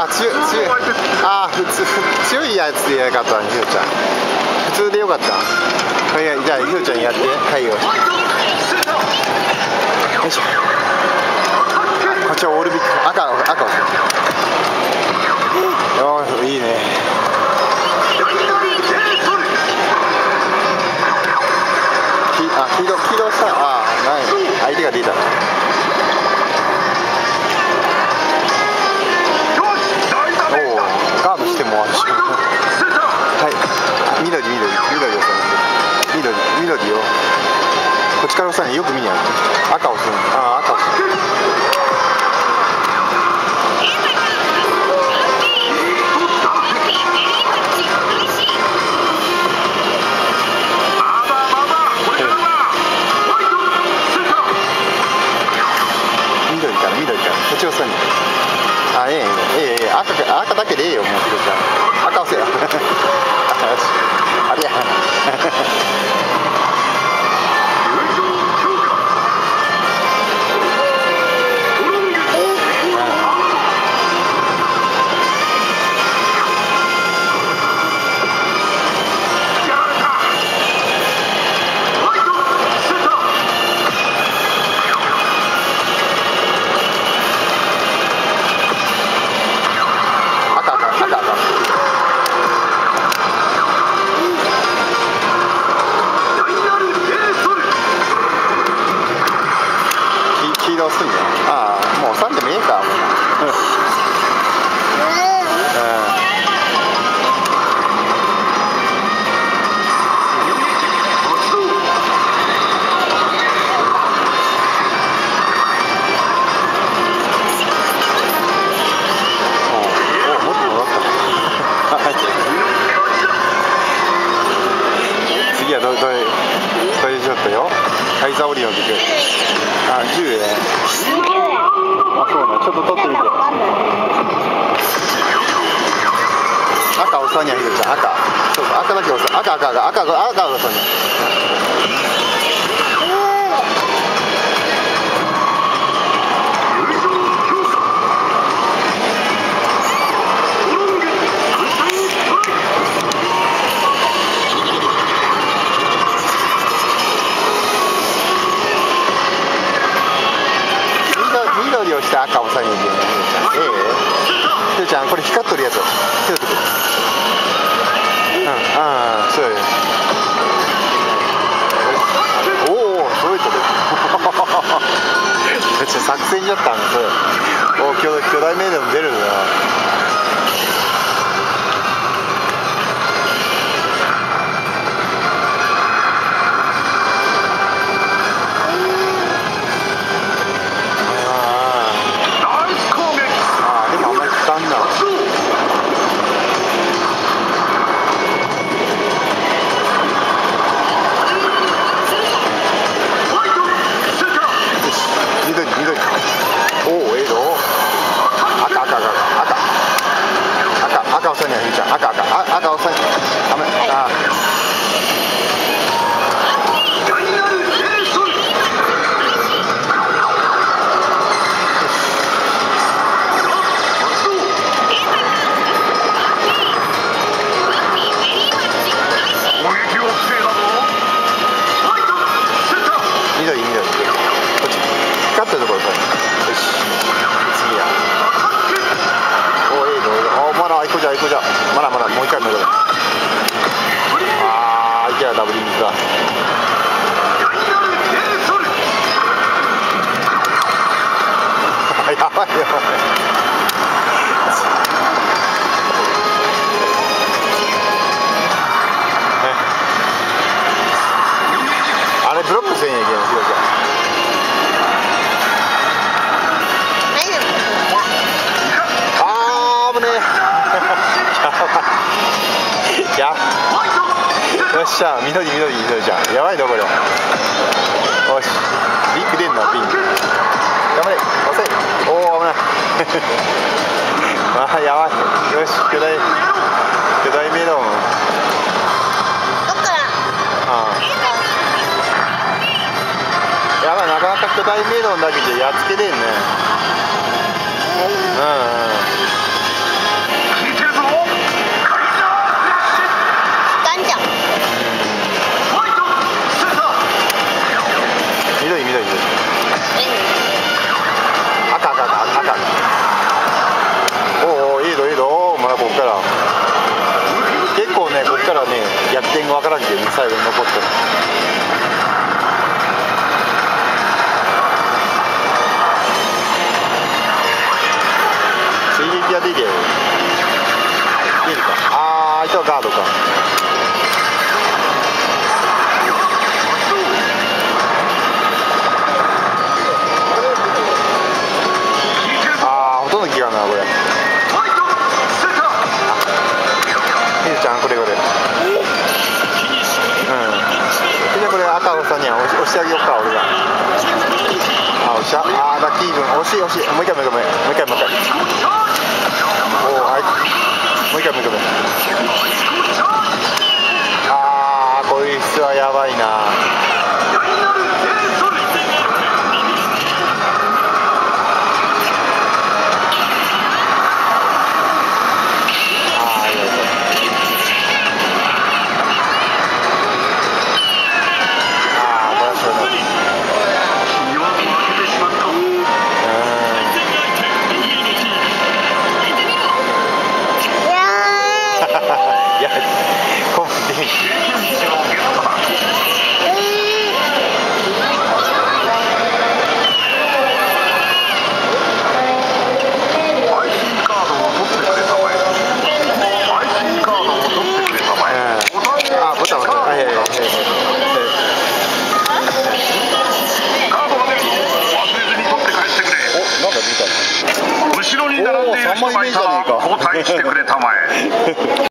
あ強い強いあ普通強いやつでやりかったひろちゃん普通でよかったいやじゃあひろちゃんやってはいよよいしょこっちはオールビック赤赤をおいいねあ黄色黄色さあない相手が出たこっちから押さないよく見にある赤をするあ赤をする。10円あそうね。ちょっと取ってみて。赤おさにゃひろちゃん赤。そうか。赤だけおさ赤赤赤赤赤赤おさにゃ赤を押さにゃいけないひろちゃんええ。ひろちゃんこれ光っとるやつ。ひろとくうん。ああそうよおおすごいとる ちゃ作戦じゃったんですお巨巨大メイドも出るんだな赤押さにゃひーちゃん赤赤赤押さにばいやばいあれブロックせんやけんひろちゃんあー危ねえ。やばいよっしゃ緑緑緑ちゃんやばいぞこれよしビッグ出んのピンク頑張れ。押せおお危ない。あーやばい。よし巨大巨大メロンああやばい。なかなか巨大メロンだけじゃやっつけれんねうんうん結構ね、こっからね逆転が分からんけどね最後に残った追撃ができる。出るか。ああ相手はガードか。ああほとんど気がないこれ。ちゃんこれこれ。うん。じゃこれ赤尾さんには押し押してあげようか俺が。あ押しゃあラッキー君惜しい惜しい。もう一回もう一回もう一回。もう一回おおはいもう一回もう一回もう一回。見た後ろに並んでいる人がいたら交代してくれたまえ